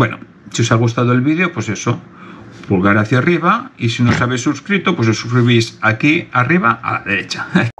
Bueno, si os ha gustado el vídeo, pues eso, pulgar hacia arriba y si no os habéis suscrito, pues os suscribís aquí arriba a la derecha.